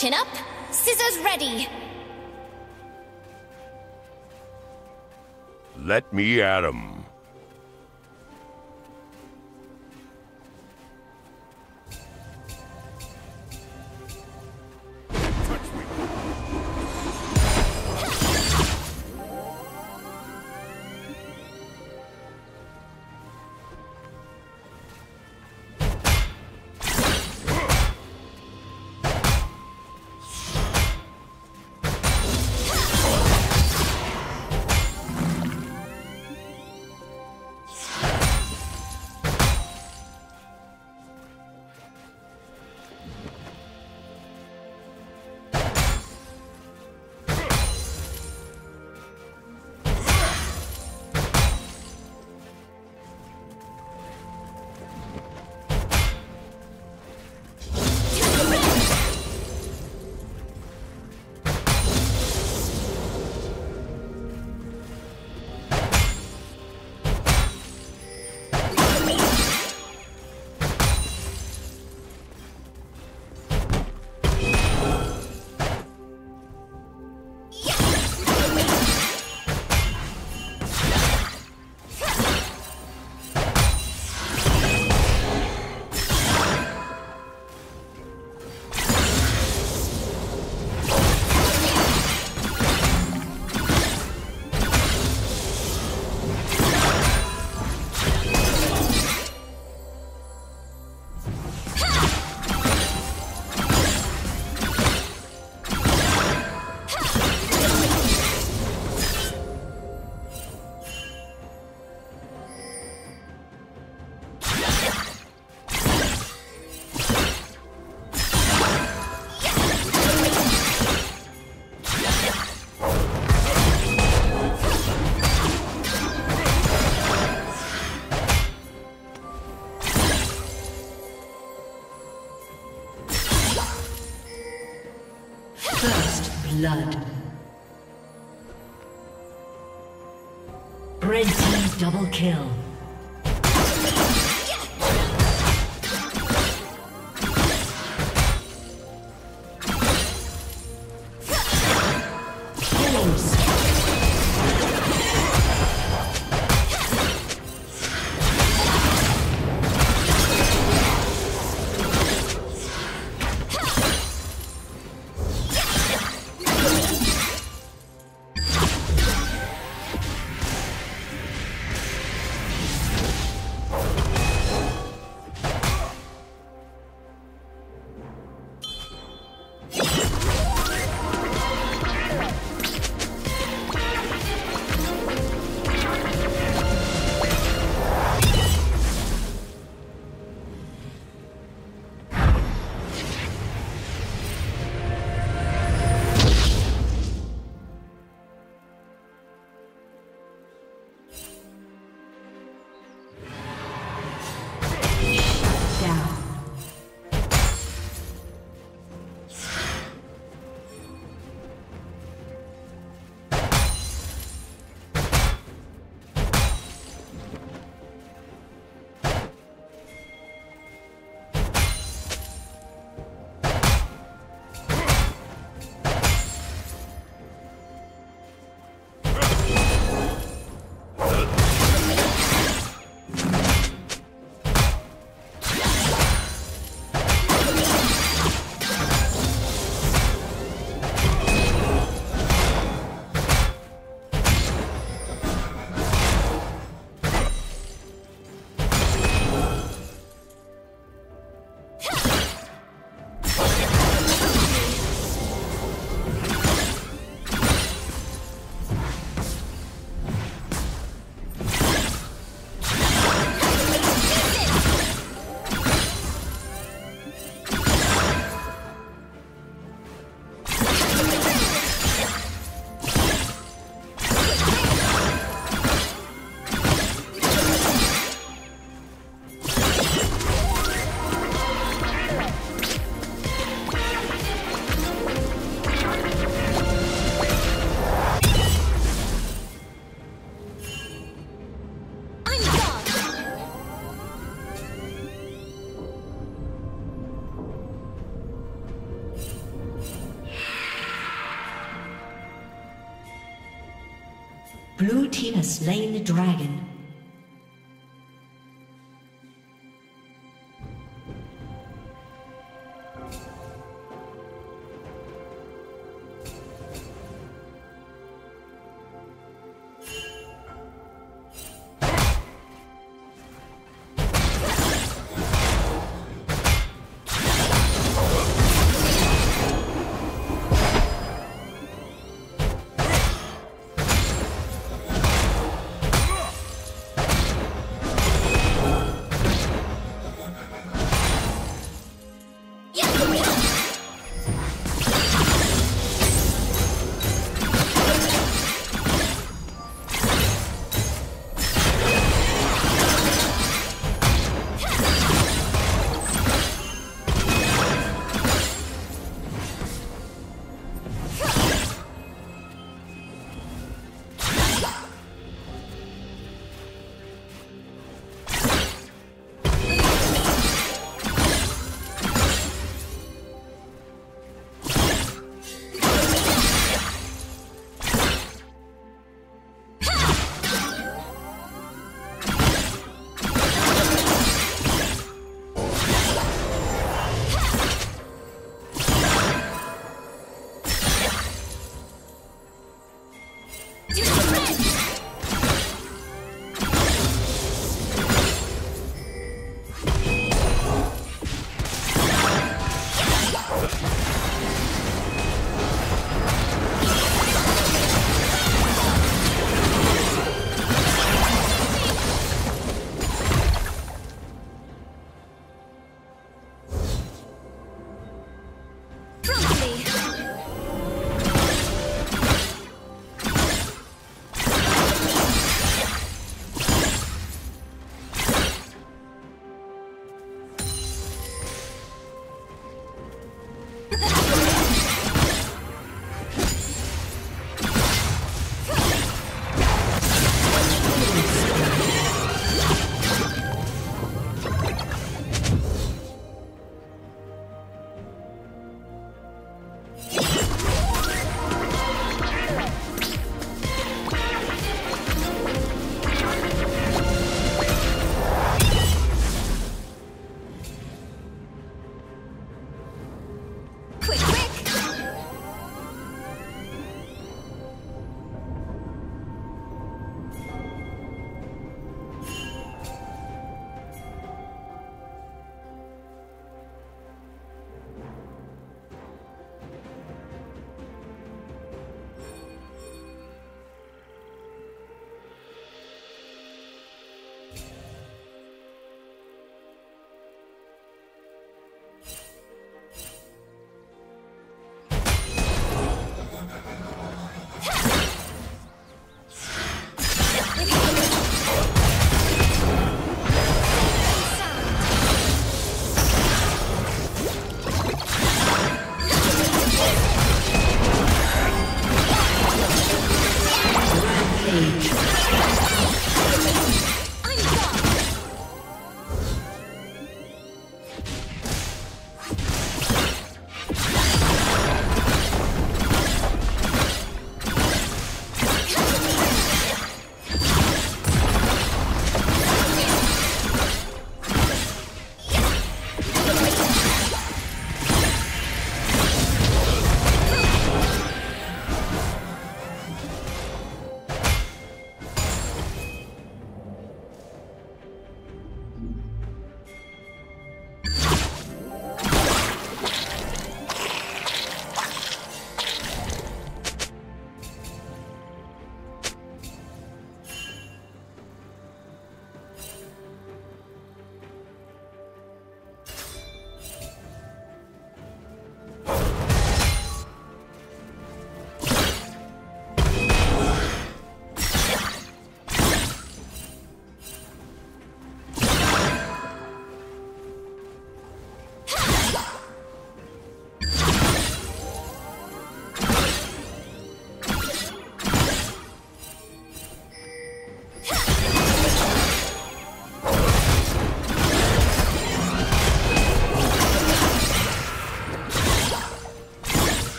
Chin up, scissors ready. Let me at 'em. Blood. Red team double kill. Killing slain the dragon.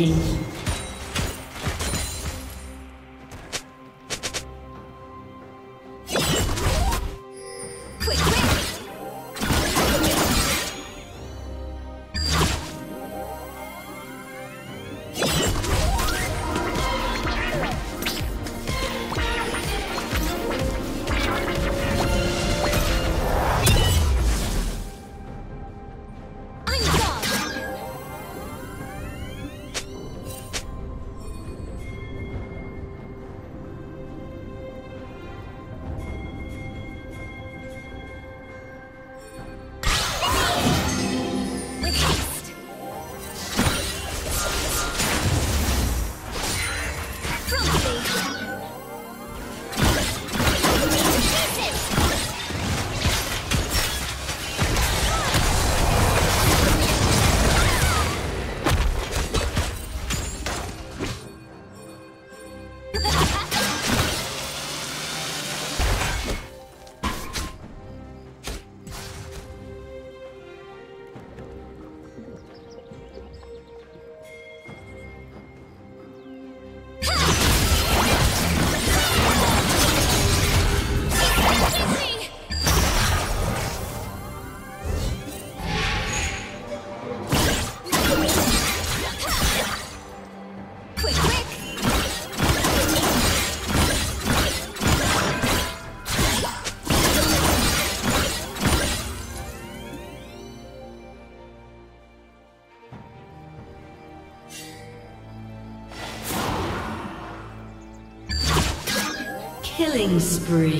心 spree.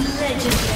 Legendary.